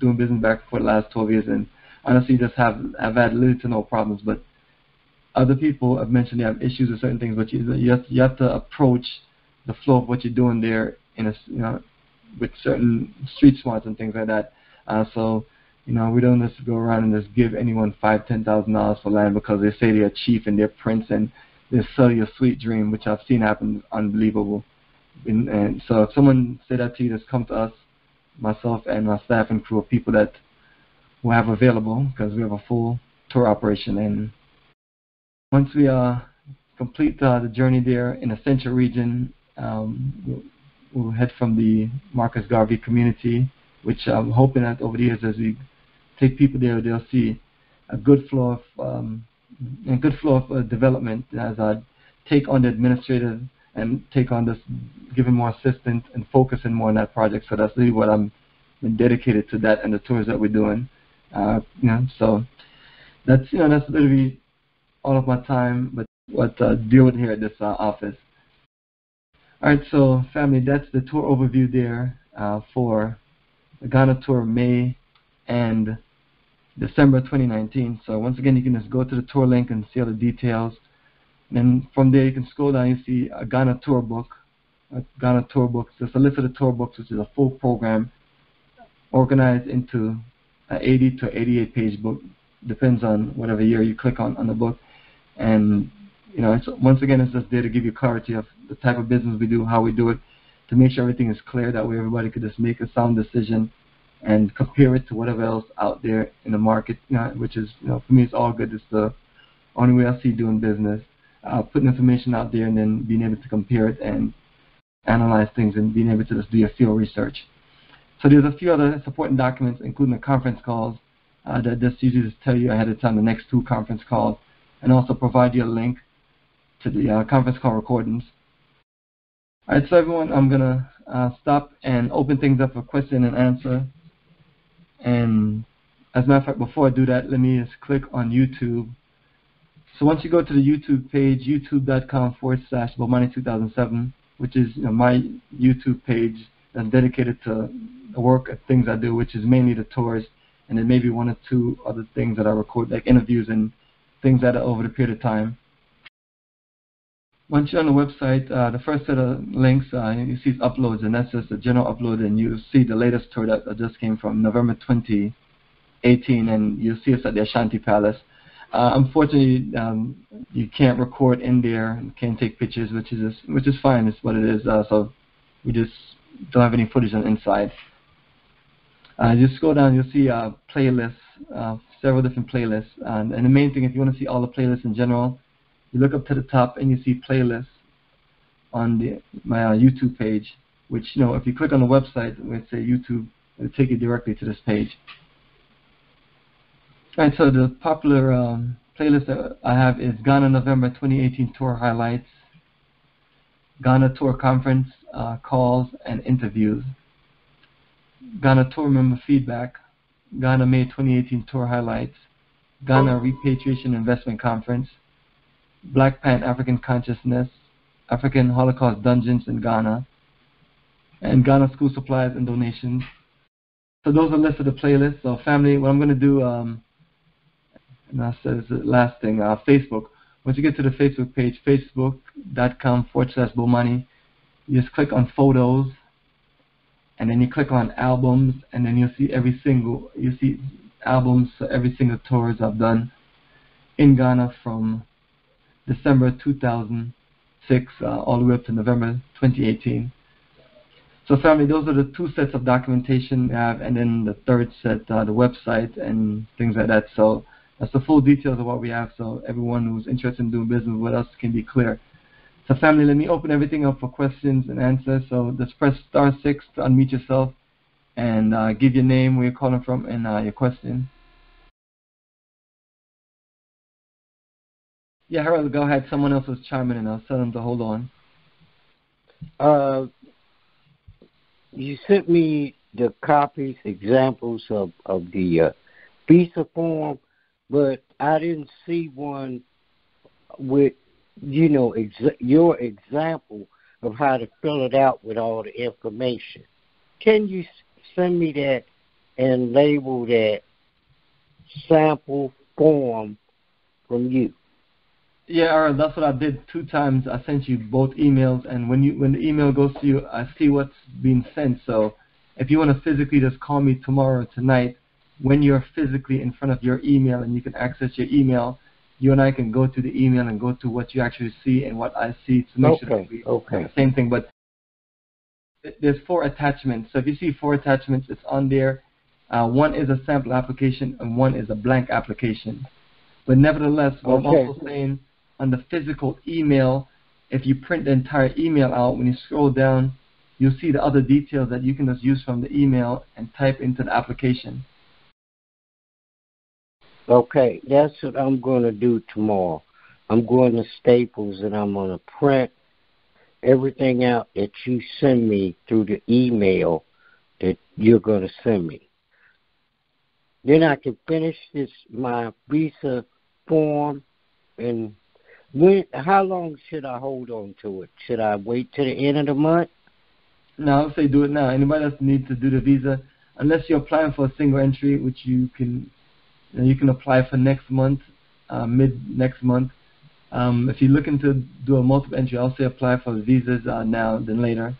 doing business back for the last 12 years, and honestly, just have have had little to no problems. But other people have mentioned they have issues with certain things, but you you have, you have to approach the flow of what you're doing there in a you know with certain street smarts and things like that. Uh, so you know we don't just go around and just give anyone five ten thousand dollars for land because they say they're a chief and they're prince and they sell you a sweet dream, which I've seen happen unbelievable. And, and so if someone said that to you, just come to us, myself and my staff and crew of people that we have available because we have a full tour operation and once we uh, complete uh, the journey there in the central region, um, we'll, head from the Marcus Garvey community, which I'm hoping that over the years as we take people there, they'll see a good flow of um, a good flow of uh, development as I take on the administrative and take on this, giving more assistance and focusing more on that project. So that's really what I'm dedicated to that and the tours that we're doing. Uh, you know, so that's you know that's literally all of my time, but what uh, deal with here at this uh, office. All right, so family, that's the tour overview there uh, for the Ghana tour May and December 2019. So once again, you can just go to the tour link and see all the details. And then from there, you can scroll down. You see a Ghana tour book, a Ghana tour books. There's a list of the tour books, which is a full program organized into an 80 to 88 page book. Depends on whatever year you click on on the book. And you know, it's, once again, it's just there to give you clarity of the type of business we do, how we do it, to make sure everything is clear. That way, everybody could just make a sound decision and compare it to whatever else out there in the market. You know, which is, you know, for me, it's all good. It's the only way I see doing business. Uh, putting information out there and then being able to compare it and analyze things and being able to just do your field research. So there's a few other supporting documents, including the conference calls, uh, that just usually just tell you ahead of time the next two conference calls and also provide you a link to the uh, conference call recordings. All right, so everyone, I'm going to uh, stop and open things up for question and answer. And as a matter of fact, before I do that, let me just click on YouTube. So once you go to the YouTube page, youtube.com forward slash Bomani 2007, which is you know, my YouTube page that's dedicated to the work and things I do, which is mainly the tours, and then maybe one or two other things that I record, like interviews and things that are over the period of time. Once you're on the website, uh, the first set of links uh, you see uploads, and that's just the general upload, and you see the latest tour that just came from November 2018, and you'll see us at the Ashanti Palace. Uh, unfortunately, um, you can't record in there, can't take pictures, which is which is fine. It's what it is. Uh, so we just don't have any footage on the inside. Uh, just scroll down, you'll see uh, playlists uh, several different playlists. And, and the main thing, if you want to see all the playlists in general, you look up to the top and you see playlists on the, my uh, YouTube page, which, you know, if you click on the website, let's say YouTube, it'll take you directly to this page. Alright, so the popular um, playlist that I have is Ghana November 2018 Tour Highlights, Ghana Tour Conference uh, Calls and Interviews, Ghana Tour Member Feedback, Ghana May 2018 Tour Highlights, Ghana Repatriation Investment Conference, Black Pan African Consciousness, African Holocaust Dungeons in Ghana, and Ghana School Supplies and Donations. So those are lists of the playlists. So family, what I'm going to do, um, and that says the last thing, uh, Facebook. Once you get to the Facebook page, facebook.com forward slash Bomani, you just click on photos, and then you click on albums, and then you'll see every single you see albums every single tours I've done in Ghana from December 2006 uh, all the way up to November 2018. So family, those are the two sets of documentation we have, and then the third set, uh, the website and things like that. So that's the full details of what we have, so everyone who's interested in doing business with us can be clear. So family, let me open everything up for questions and answers. So just press star six to unmute yourself and uh, give your name, where you're calling from, and uh, your question. Yeah, Harold, go ahead. Someone else was chiming in. I'll tell them to hold on. Uh, you sent me the copies, examples of of the uh, visa form, but I didn't see one with you know ex- your example of how to fill it out with all the information. Can you send me that and label that sample form from you? Yeah, Aaron, that's what I did two times. I sent you both emails, and when you when the email goes to you, I see what's being sent. So, if you want to physically just call me tomorrow tonight, when you're physically in front of your email and you can access your email, you and I can go to the email and go to what you actually see and what I see to make okay, sure that we okay. the same thing. But there's four attachments. So if you see four attachments, it's on there. Uh, one is a sample application and one is a blank application. But nevertheless, what I'm also saying on the physical email, if you print the entire email out, when you scroll down, you'll see the other details that you can just use from the email and type into the application. Okay, that's what I'm going to do tomorrow. I'm going to Staples and I'm going to print everything out that you send me through the email that you're going to send me. Then I can finish this my visa form and when how long should I hold on to it? Should I wait till the end of the month? No, I would say do it now. Anybody else need to do the visa, unless you're applying for a single entry, which you can, you, know, you can apply for next month, uh, mid next month. Um, if you're looking to do a multiple entry, I'll say apply for the visas uh, now than later.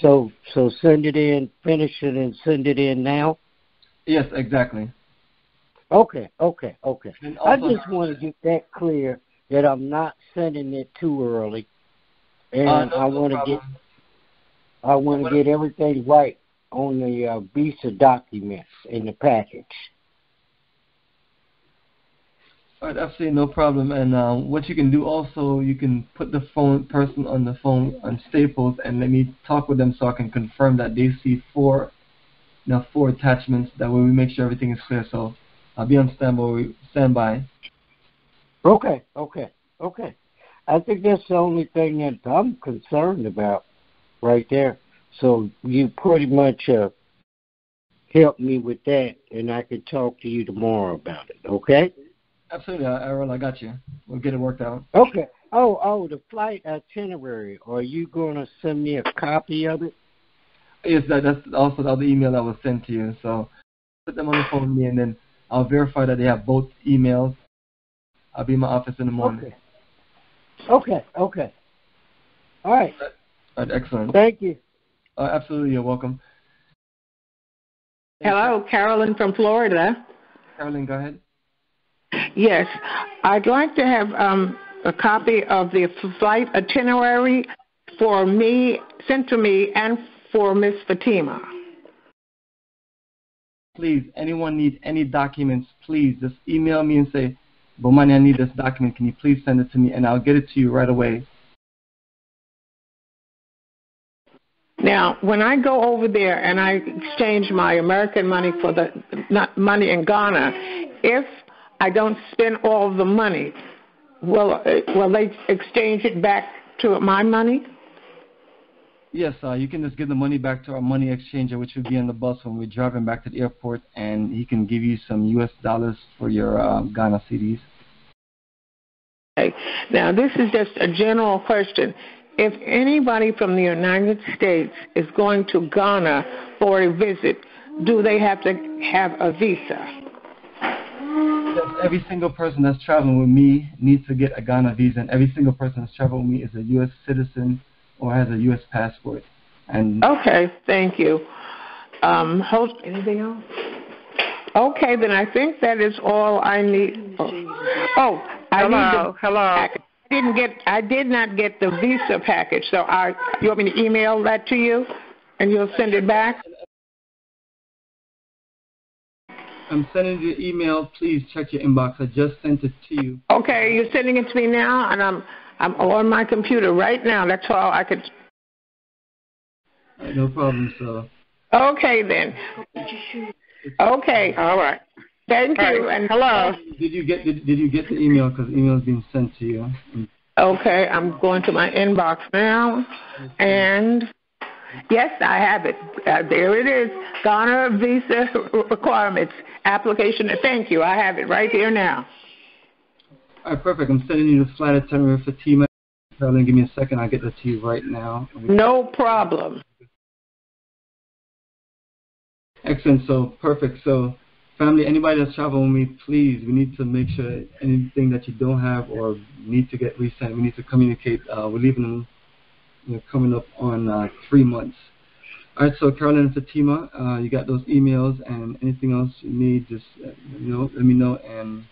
So so send it in, finish it and send it in now? Yes, exactly. Okay, okay, okay. I just want to get that clear that I'm not sending it too early, and Uh, no, I want to get. I want to get everything right on the uh, visa documents in the package. All right, absolutely no problem. And uh, what you can do also, you can put the phone person on the phone on Staples and let me talk with them so I can confirm that they see four, know, four attachments. That way we make sure everything is clear. So I'll be on standby. Standby. Okay, okay, okay. I think that's the only thing that I'm concerned about right there. So you pretty much uh, helped me with that, and I could talk to you tomorrow about it. Okay? Absolutely, uh, Errol, I got you. We'll get it worked out. Okay. Oh, oh, the flight itinerary. Are you going to send me a copy of it? Yes, that's also the other email that was sent to you. So put them on the phone with me, and then I'll verify that they have both emails. I'll be in my office in the morning. Okay. Okay. Okay. All right. All right, excellent. Thank you. Uh, absolutely, you're welcome. Hello, Carolyn from Florida. Carolyn, go ahead. Yes, I'd like to have um, a copy of the flight itinerary for me, sent to me, and for Miss Fatima. Please, anyone need any documents, please just email me and say, Bomani, I need this document. Can you please send it to me? And I'll get it to you right away. Now, when I go over there and I exchange my American money for the money in Ghana, if I don't spend all the money, will will they exchange it back to my money? Yes, uh, you can just give the money back to our money exchanger, which will be on the bus when we're driving back to the airport, and he can give you some U.S. dollars for your uh, Ghana cedis. Okay. Now, this is just a general question. If anybody from the United States is going to Ghana for a visit, do they have to have a visa? Yes, every single person that's traveling with me needs to get a Ghana visa, and every single person that's traveling with me is a U.S. citizen or has a U.S. passport. And Okay, thank you. Um, hold, anything else? Okay, then I think that is all I need. Oh, oh I need Hello, the hello. package. I didn't get, I did not get the visa package, so I, you want me to email that to you? And you'll send it back? I'm sending you an email. Please check your inbox. I just sent it to you. Okay, you're sending it to me now, and I'm, I'm on my computer right now. That's all I could, no problem, sir. okay then. Okay, All right. thank All you, right. and Hello. Did you get did, did you get the email? Because the email is being sent to you. Okay, I'm going to my inbox now, and yes, I have it. Uh, there it is. Ghana visa requirements application. Thank you. I have it right here now. All right, perfect. I'm sending you the flight itinerary for Tima. Carolyn, give me a second. I'll get that to you right now. No problem. Excellent. So perfect. So family, anybody that's traveling with me, please, we need to make sure anything that you don't have or need to get resent, we need to communicate. Uh, we're leaving them you know, coming up on uh, three months. All right, so Carolyn and Fatima, uh, you got those emails and anything else you need, just uh, you know, let me know and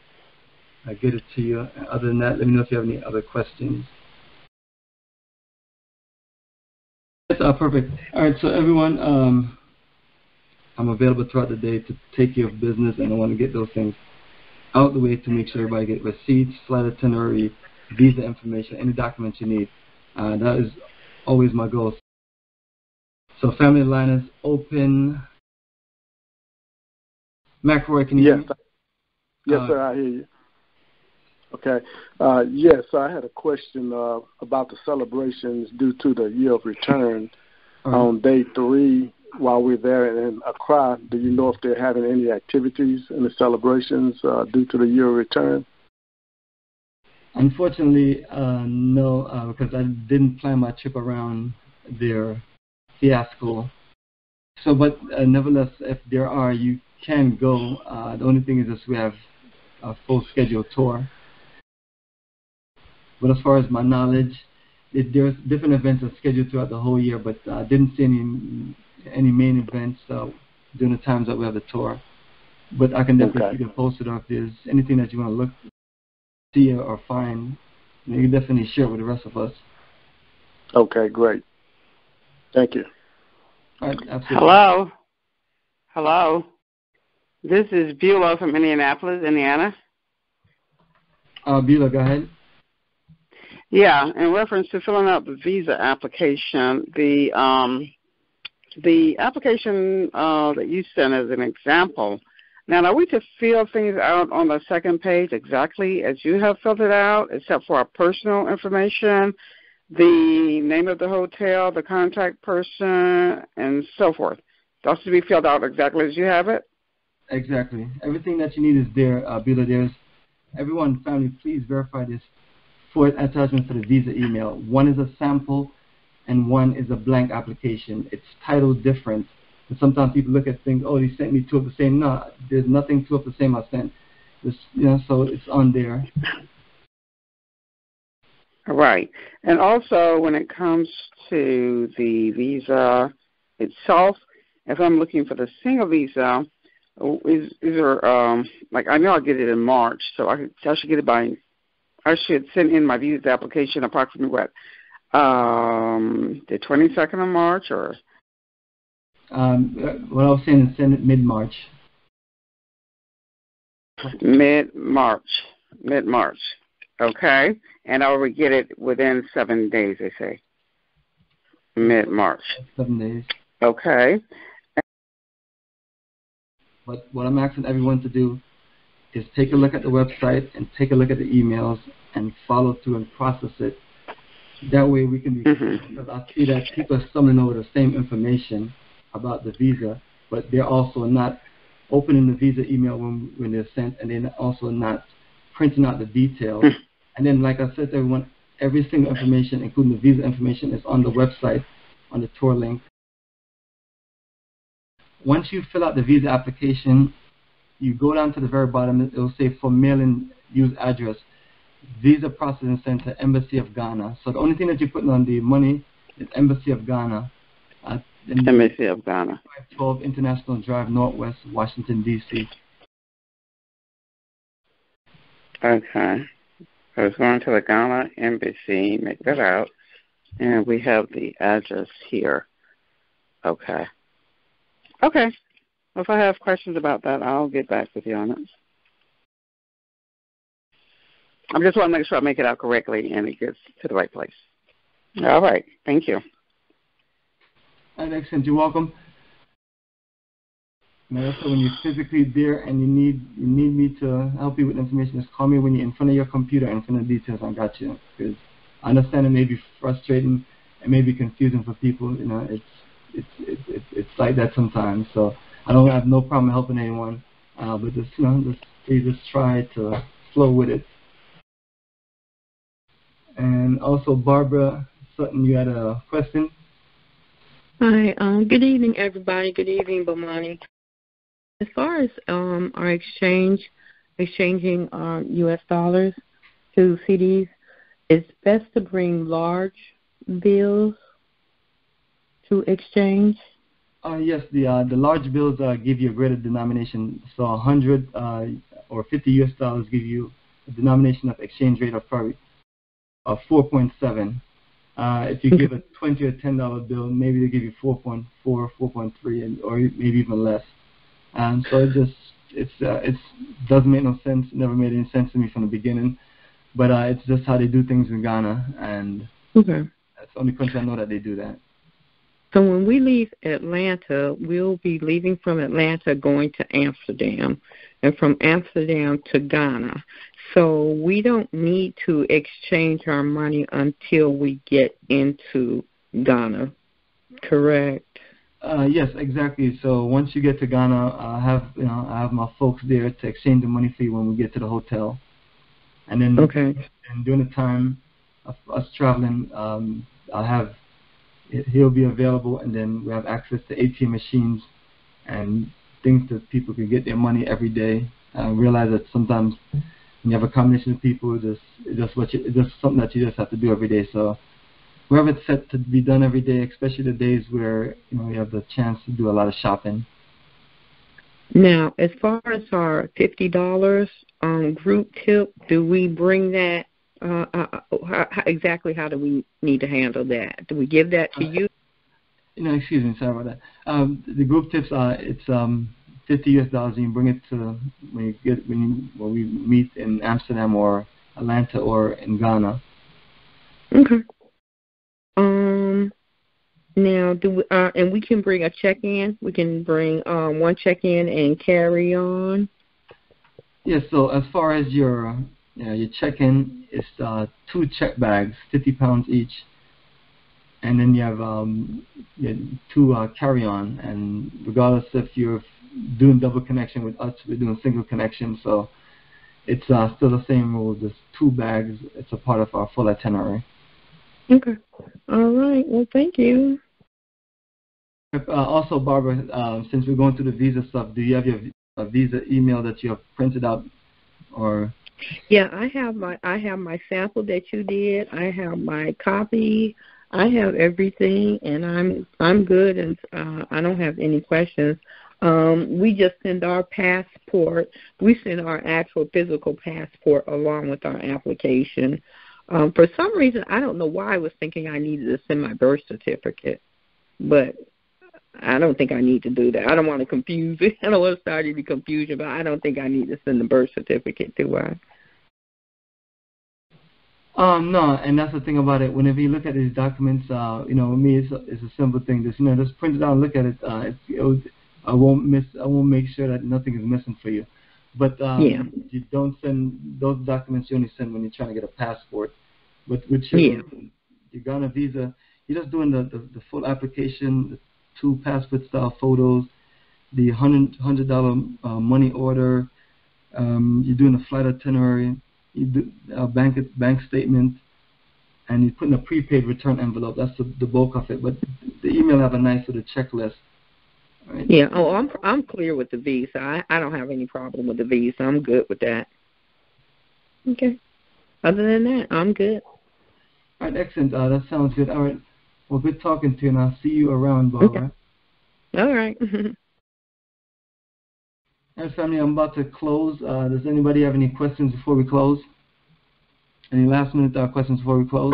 I get it to you. Other than that, let me know if you have any other questions. Yes, uh, perfect. All right, so everyone, um, I'm available throughout the day to take care of business, and I want to get those things out the way to make sure everybody get receipts, flight itinerary, visa information, any documents you need. Uh, that is always my goal. So family line is open. McRoy, can you hear Yes, me? yes, Uh, sir. I hear you. Okay. Uh, yes, I had a question uh, about the celebrations due to the year of return right. on day three. While we're there in Accra, do you know if they're having any activities in the celebrations uh, due to the year of return? Unfortunately, uh, no, uh, because I didn't plan my trip around their fiasco. So, but uh, nevertheless, if there are, you can go. Uh, the only thing is just we have a full scheduled tour. But as far as my knowledge, it, there's different events are scheduled throughout the whole year, but I didn't see any any main events uh, during the times that we have the tour. But I can definitely Okay. keep you posted or if there's anything that you want to look, see or find, you, know, you can definitely share it with the rest of us. Okay, great. Thank you. All right. Hello. Hello. This is Beulah from Indianapolis, Indiana. Uh, Beulah, go ahead. Yeah, in reference to filling out the visa application, the um, the application uh, that you sent as an example. Now, are we to fill things out on the second page exactly as you have filled it out, except for our personal information, the name of the hotel, the contact person, and so forth? That's to be filled out exactly as you have it. Exactly. Everything that you need is there, uh, Beulah. There's everyone, family, please verify this for attachment for the visa email. One is a sample, and one is a blank application. It's titled different. And sometimes people look at things, oh, they sent me two of the same. No, there's nothing two of the same I sent. This, you know, so it's on there. Right. And also, when it comes to the visa itself, if I'm looking for the single visa, is is there um like I know I'll get it in March, so I I should get it by I should send in my visa application approximately what um the 22nd of March or Um, what I was saying is send it mid-March. mid March, mid March. Okay, and I will get it within seven days. They say mid March. Seven days. Okay. But what I'm asking everyone to do is take a look at the website and take a look at the emails and follow through and process it. That way we can be, Mhm. because I see that people are stumbling over the same information about the visa, but they're also not opening the visa email when, when they're sent and then also not printing out the details. Mhm. and then, like I said to everyone, every single information, including the visa information, is on the website on the tour link. Once you fill out the visa application, you go down to the very bottom. It will say for mailing use address, Visa Processing Center, Embassy of Ghana. So the only thing that you're putting on the money is Embassy of Ghana. Uh, Embassy of Ghana. 512 International Drive, Northwest, Washington, D.C. Okay. I was going to the Ghana Embassy, make that out. And we have the address here. Okay. Okay. If I have questions about that, I'll get back with you on it. I just want to make sure I make it out correctly and it gets to the right place. All right. Thank you. Right, excellent. You're welcome. And also, when you're physically there and you need you need me to help you with information, just call me when you're in front of your computer and in front of details. I got you. Because I understand it may be frustrating, it may be confusing for people. You know, it's it's it's it's, it's like that sometimes. So I don't have no problem helping anyone, uh, but just you know, just please just try to flow with it. And also, Barbara Sutton, you had a question. Hi. Um, good evening, everybody. Good evening, Bomani. As far as um, our exchange, exchanging U.S. dollars to cedis, it's best to bring large bills to exchange. Uh, yes, the uh, the large bills uh, give you a greater denomination. So 100 uh, or 50 U.S. dollars give you a denomination of exchange rate of probably of 4.7. Uh, if you give a 20 or 10 dollar bill, maybe they give you 4.4, 4.3, and, or maybe even less. And so it just it's uh, it's doesn't make no sense. It never made any sense to me from the beginning. But uh, it's just how they do things in Ghana, and Okay. that's the only country I know that they do that. So when we leave Atlanta, we'll be leaving from Atlanta going to Amsterdam and from Amsterdam to Ghana. So we don't need to exchange our money until we get into Ghana. Correct. Uh, yes, exactly. So once you get to Ghana, I have you know I have my folks there to exchange the money for you when we get to the hotel, and then Okay. and during the time of us traveling, um, I'll have he'll be available, and then we have access to ATM machines and things that people can get their money every day. I realize that sometimes when you have a combination of people, it's just it's just what you, it's just something that you just have to do every day. So we have it set to be done every day, especially the days where you know we have the chance to do a lot of shopping. Now, as far as our fifty dollars um, group tip, do we bring that? Uh, uh, how, how, exactly how do we need to handle that? Do we give that to you? You know, excuse me, sorry about that. Um, the group tips are it's um, 50 US dollars, and you bring it to when you get when you when we meet in Amsterdam or Atlanta or in Ghana. Okay. Um. Now, do we, uh, and we can bring a check in. We can bring um, one check in and carry on. Yes. so as far as your you know, your check-in, it's uh, two check bags, 50 pounds each, and then you have um, you have two uh, carry-on. And regardless if you're doing double connection with us, we're doing single connection, so it's uh, still the same rules. There's two bags. It's a part of our full itinerary. Okay. All right. Well, thank you. Uh, also, Barbara, uh, since we're going through the visa stuff, do you have your visa email that you have printed out, or Yeah, I have my I have my sample that you did. I have my copy. I have everything, and I'm I'm good, and uh, I don't have any questions. Um, we just send our passport. We send our actual physical passport along with our application. Um, for some reason, I don't know why I was thinking I needed to send my birth certificate, but I don't think I need to do that. I don't want to confuse it. I don't want to start any confusion, but I don't think I need to send the birth certificate, do I? Um, no, and that's the thing about it. Whenever you look at these documents, uh, you know, me, it's a, it's a simple thing. Just you know, just print it out and look at it. Uh, it's, it was, I won't miss. I won't make sure that nothing is missing for you. But um, Yeah. you don't send those documents. You only send when you're trying to get a passport. But with your Yeah. your Ghana visa, you're just doing the, the, the full application, the two passport style photos, the hundred hundred dollar uh, money order. Um, you're doing the flight itinerary you do a bank bank statement, and you put in a prepaid return envelope. That's the, the bulk of it. But the email have a nice little checklist. Right? Yeah. Oh, I'm I'm clear with the visa. I I don't have any problem with the visa. I'm good with that. Okay. Other than that, I'm good. All right, excellent. Uh, that sounds good. All right. Well, good talking to you, and I'll see you around, Barbara. Okay. All right. Right, family, I'm about to close. Uh, does anybody have any questions before we close? Any last minute uh, questions before we close?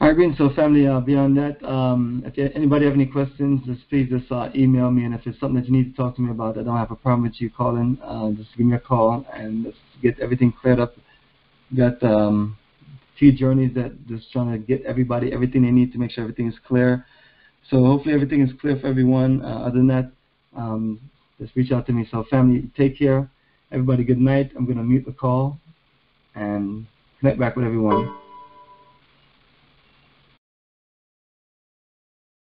All right, Green. So, family, uh, beyond that, um, if anybody have any questions, just please just uh, email me. And if it's something that you need to talk to me about, I don't have a problem with you calling. Uh, just give me a call and let's get everything cleared up. Got um, few journeys that just trying to get everybody everything they need to make sure everything is clear. So hopefully everything is clear for everyone. Uh, other than that, um, just reach out to me. So family, take care. Everybody, good night. I'm going to mute the call and connect back with everyone.